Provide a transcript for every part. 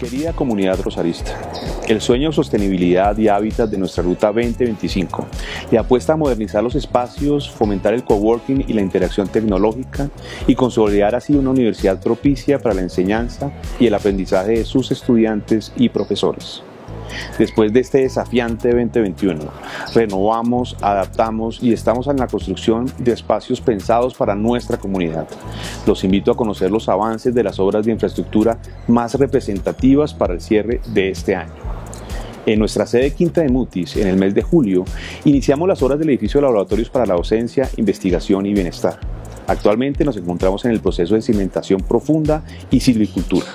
Querida comunidad rosarista, el sueño de sostenibilidad y hábitat de nuestra Ruta 2025 le apuesta a modernizar los espacios, fomentar el coworking y la interacción tecnológica y consolidar así una universidad propicia para la enseñanza y el aprendizaje de sus estudiantes y profesores. Después de este desafiante 2021, renovamos, adaptamos y estamos en la construcción de espacios pensados para nuestra comunidad. Los invito a conocer los avances de las obras de infraestructura más representativas para el cierre de este año. En nuestra sede Quinta de Mutis, en el mes de julio, iniciamos las obras del edificio de laboratorios para la docencia, investigación y bienestar. Actualmente nos encontramos en el proceso de cimentación profunda y silvicultura.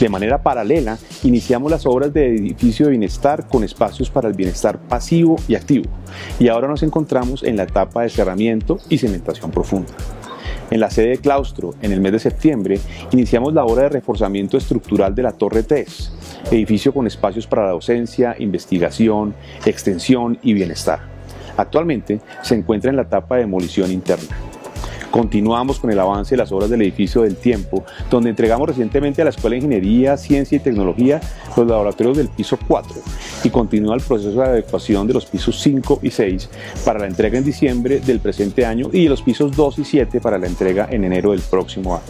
De manera paralela, iniciamos las obras de edificio de bienestar con espacios para el bienestar pasivo y activo, y ahora nos encontramos en la etapa de cerramiento y cementación profunda. En la sede de claustro, en el mes de septiembre, iniciamos la obra de reforzamiento estructural de la Torre 3, edificio con espacios para la docencia, investigación, extensión y bienestar. Actualmente se encuentra en la etapa de demolición interna. Continuamos con el avance de las obras del edificio del tiempo, donde entregamos recientemente a la Escuela de Ingeniería, Ciencia y Tecnología los laboratorios del piso 4 y continúa el proceso de adecuación de los pisos 5 y 6 para la entrega en diciembre del presente año y de los pisos 2 y 7 para la entrega en enero del próximo año.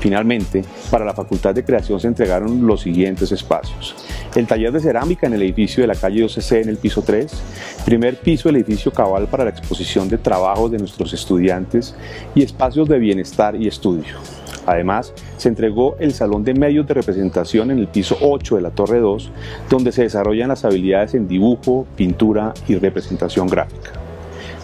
Finalmente, para la Facultad de Creación se entregaron los siguientes espacios. El taller de cerámica en el edificio de la calle 12C en el piso 3, primer piso del edificio Cabal para la exposición de trabajos de nuestros estudiantes y espacios de bienestar y estudio. Además, se entregó el Salón de Medios de Representación en el piso 8 de la Torre 2, donde se desarrollan las habilidades en dibujo, pintura y representación gráfica.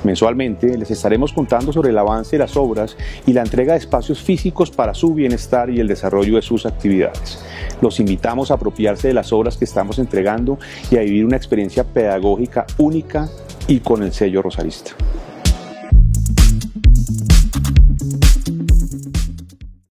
Mensualmente les estaremos contando sobre el avance de las obras y la entrega de espacios físicos para su bienestar y el desarrollo de sus actividades. Los invitamos a apropiarse de las obras que estamos entregando y a vivir una experiencia pedagógica única y con el sello rosarista.